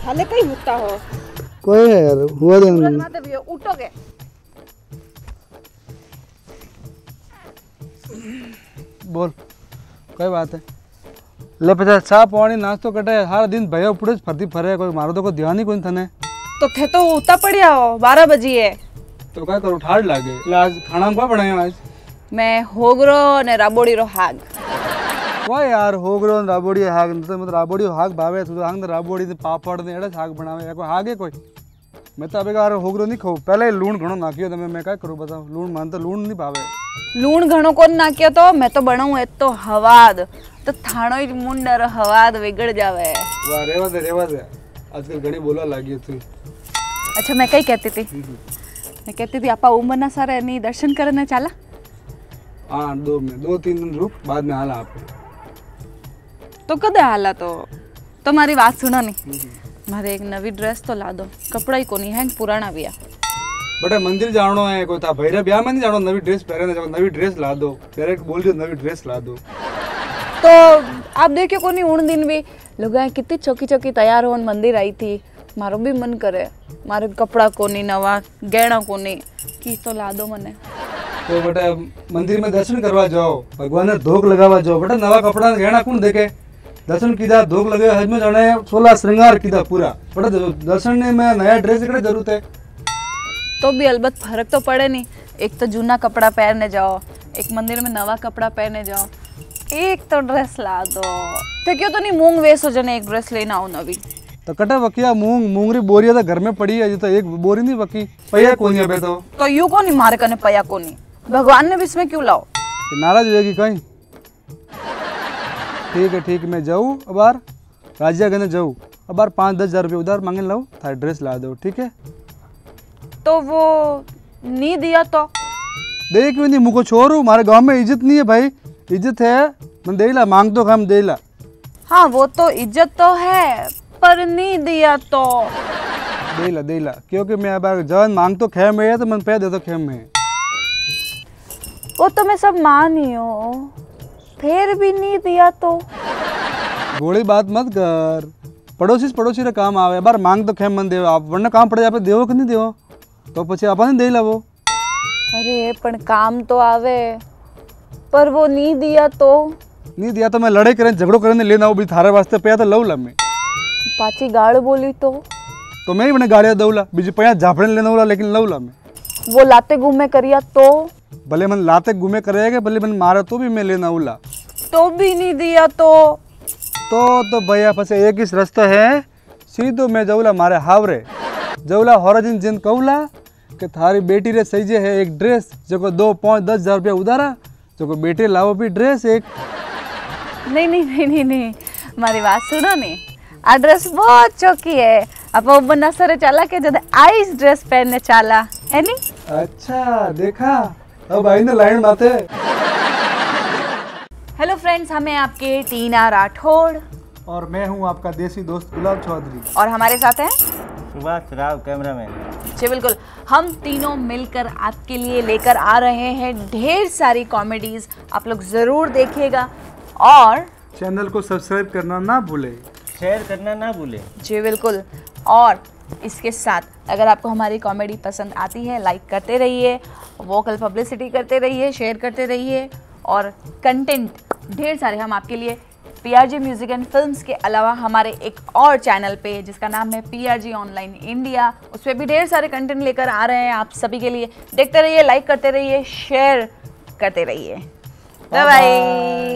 साले कहीं होता हो? कोई है यार हुआ तो दे उठोगे? बोल कोई बात है? ले पचास छा पाणी नाश्तो कटे हर दिन भयो पुड़े फरती फरे कोई मारो तो को ध्यान ही कोई थने। तो थे तो उता पड़िया हो बारह बजी है। तो क्या करो ठाड़ लागे। आज खाना को बनाया आज? मैं होगरो ने राबोड़ी रो हाग। ವಾ ಯಾರು ಹೋಗ್ರು ಒಂದು ರಾಬೋಡಿ ಹಾಗೆ ಮತ್ತು ರಾಬೋಡಿ ಹಾಗೆ ಭಾವೆ ಆಯ್ತು ಹಂಗೆ ರಾಬೋಡಿದ हाँ बनावे ಹಾಗೆ ಬಣಾವೆ ಯಾಕೋ मैं तो अभी यार होगरो नहीं खाओ पहले लूण घणो नाखियो तो मैं का करू बताओ लूण मान तो लूण नहीं भावे। लूण घणो कोन नाखियो तो? मैं तो बनाऊ ए तो हवाद। तो थाणो ही मुंडर हवाद विगड़ जावे। वाह रेवाद रेवाद। आजकल घणी बोला लागी तू अच्छा मैं कई कहती थी? हम्म, हम्म। मैं कहती थी आपा ना सारे नहीं दर्शन करने चला? हाँ दो में दो तीन दिन रुक बाद में आला आपको તો કદે હાલા તો તમારી વાત સુનો ની મારે એક નવી ડ્રેસ તો લાદો કપડાં કોની હેંગ પુરાણા વ્યા बटे मंदिर जानो है कोई था भैरव ब्याह में नहीं जानो नवी ड्रेस पहने जाओ नवी ड्रेस ला दो डायरेक्ट बोल दियो नवी ड्रेस ला दो तो आप देखियो कोनी उन दिन भी लोग कितनी चौकी चौकी तैयार होने मंदिर आई थी मारो भी मन करे मारे कपड़ा कोनी नवा गहना कोनी की तो ला दो मने तो बेटा मंदिर में दर्शन करवा जाओ भगवान ने धोक लगावा जाओ बेटा नवा कपड़ा गहना कौन देखे दर्शन कीधा धोक लगे हज में जाने सोलह श्रृंगार कीधा पूरा। बेटा दर्शन ने में नया ड्रेस की ज़रूरत है। तो भी अलबत्त फ़र्क तो पड़े नहीं। एक तो जूना कपड़ा पहनने जाओ एक मंदिर में नवा कपड़ा पहने जाओ। एक तो ड्रेस ला दो। तो क्यों तो नहीं मूंग वेस हो जाने एक ड्रेस लेना हो नवी? तो कटा वकिया मूंग मूंगरी बोरिया तो घर में पड़ी है ये तो एक बोरी नहीं वकी। पैया कौन है तो तो यू को नहीं मारे कने पया को नहीं भगवान ने भी इसमें क्यों लाओ? नाराज़ होगी कहीं? ठीक है ठीक मैं जाऊँ अबार राजिया गने जाऊँ। अबार पाँच दस हज़ार रुपये उधार मांगे लाओ थारा ड्रेस ला दो ठीक है? तो वो नहीं दिया तो? देख क्यों नहीं मुझको छोड़ू हमारे गाँव में इज़्ज़त नहीं है भाई। इज़्ज़त है मैं दे ला मांग तो हम दे ला। हाँ वो तो इज़्ज़त तो है पर नहीं दिया तो? दे ला दे ला क्योंकि मैं अब जवन मांग तो खेम है तो मन पे दे तो खेम में वो तो मैं सब मानी हूँ। फिर भी नहीं दिया तो गोली बात मत कर पड़ोसी से पड़ोसी रे काम आवे बार मांग तो खेम मन देव आप वरना काम पड़े आप देवो कि नहीं देवो तो પછી આપણને દઈ લાવો अरे पण काम तो आवे पर वो नहीं दिया तो नहीं दिया तो मैं लड़ाई करें झगड़ो करें लेना आऊँ भी थारे वास्ते पे तो लव ला मैं पाची गाड़ बोली तो तो मैं ही बने गाड़िया दऊ ला बीजी पया झापड़े लेना ला लेकिन लव ला मैं वो लाते घूमे करिया तो भले मन लाते घूमे करेगा भले मन मारे तो भी मैं लेना उला। तो भी नहीं दिया तो? तो तो भैया फसे एक ही रास्ता है सीधो मैं जाऊला मारे हावरे। जाऊला हर दिन जिन कहूला कि थारी बेटी रे सही जे है एक ड्रेस जो दो पाँच दस हज़ार रुपया उधारा जो को बेटे लाओ भी ड्रेस एक। नहीं नहीं नहीं नहीं नहीं मारी बात सुनो नहीं आ ड्रेस बहुत चौकी है। अब वो बना सर चला के जब आइस ड्रेस पहनने चला है नहीं अच्छा देखा। अब आई ना लाइन माते हेलो फ्रेंड्स हमें आपके टीना राठौड़। और मैं हूँ आपका देसी दोस्त गुलाब चौधरी। और हमारे साथ हैं? सुभाष राव कैमरामैन जी बिल्कुल। हम तीनों मिलकर आपके लिए लेकर आ रहे हैं ढेर सारी कॉमेडीज आप लोग ज़रूर देखिएगा। और चैनल को सब्सक्राइब करना ना भूले। शेयर करना ना भूले। जी बिल्कुल। और इसके साथ अगर आपको हमारी कॉमेडी पसंद आती है लाइक करते रहिए वोकल पब्लिसिटी करते रहिए शेयर करते रहिए, और कंटेंट ढेर सारे हम आपके लिए P R G music and films के अलावा हमारे एक और चैनल पे जिसका नाम है P R G online India उस पर भी ढेर सारे कंटेंट लेकर आ रहे हैं आप सभी के लिए। देखते रहिए लाइक करते रहिए शेयर करते रहिए। Bye bye